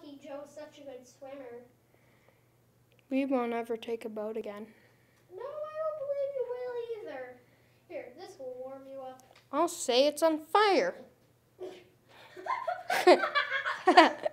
lucky Joe's such a good swimmer. We won't ever take a boat again. No, I don't believe you will either. Here, this will warm you up. I'll say it's on fire.